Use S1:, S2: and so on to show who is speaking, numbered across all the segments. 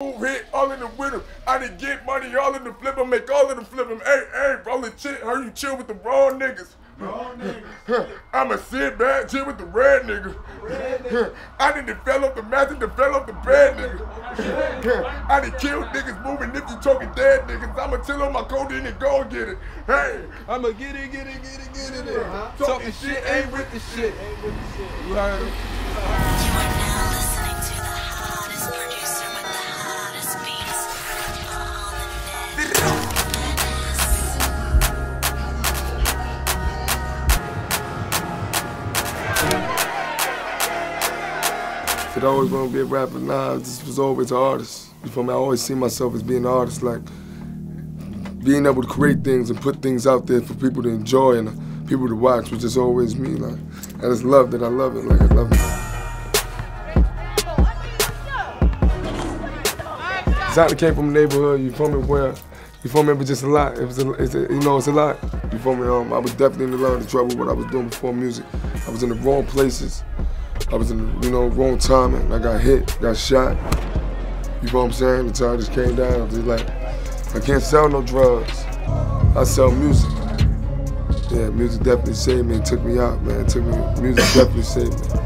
S1: hit, all in the winter. I didn't get money, all in the flip 'em, make all of the flip 'em. Hey, hey, rolling shit, heard you chill with the wrong niggas.
S2: Niggas.
S1: I'ma sit back, chill with the red nigga. I didn't develop the math, and develop the bad nigga. I done killed niggas moving if you talking dead niggas. I'ma chill on my codeine and go get it. Hey, I'ma get it, get it, get it, get it. in.
S2: Uh-huh.
S1: Talking shit ain't with the shit. You heard?
S3: You are
S4: Said I always to be a rapper. Nah, just was always an artist. You feel me? I always see myself as being an artist, like being able to create things and put things out there for people to enjoy and people to watch, which is always me. Like I just love that. I love it. Like I love it. Exactly came from a neighborhood. You feel me? Where you feel me? It was just a lot. It was, a, it's a, you know, it's a lot. You feel me? Um, I was definitely in a lot of trouble what I was doing before music. I was in the wrong places. I was in you know, wrong timing. I got hit, got shot. You know what I'm saying? The time just came down. Just like, I can't sell no drugs. I sell music. Yeah, music definitely saved me and took me out, man. took me, music definitely saved me.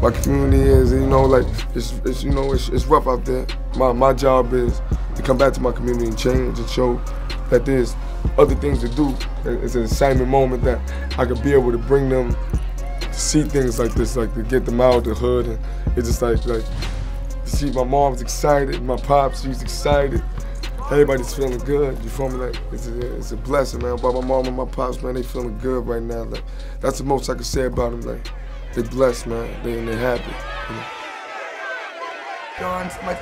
S4: My community is, you know, like, it's, it's you know, it's, it's rough out there. My, my job is to come back to my community and change and show that there's other things to do. It's an assignment moment that I could be able to bring them see things like this, like to get them out of the hood. And it's just like, like, see my mom's excited, my pops, he's excited. Everybody's feeling good. You feel me? Like it's a, it's a blessing, man. But my mom and my pops, man, they feeling good right now. Like that's the most I can say about them. Like they blessed, man. They and they happy. You know?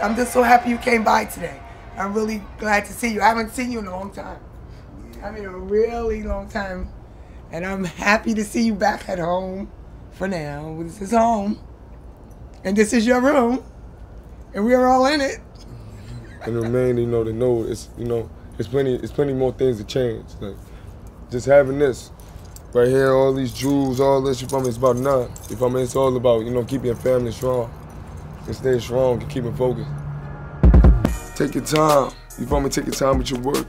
S5: I'm just so happy you came by today. I'm really glad to see you. I haven't seen you in a long time. I mean, a really long time. And I'm happy to see you back at home for now. This is home. And this is your room. And we are all in it.
S4: And remain, you know, to know it's, you know, it's plenty, it's plenty more things to change. Like just having this right here, all these jewels, all this. You feel me? It's about none. Feel me? It's all about, you know, keeping your family strong and staying strong and keeping focused. Take your time. You feel me? Take your time with your work.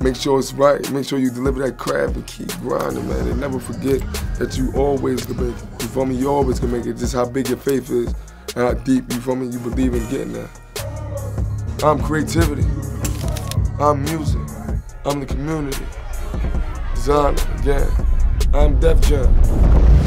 S4: Make sure it's right. Make sure you deliver that crab and keep grinding, man. And never forget that you always can make it. You feel me? You always can make it. Just how big your faith is and how deep, you feel me, you believe in getting there. I'm creativity. I'm music. I'm the community. Desiigner, again. I'm Def Jam.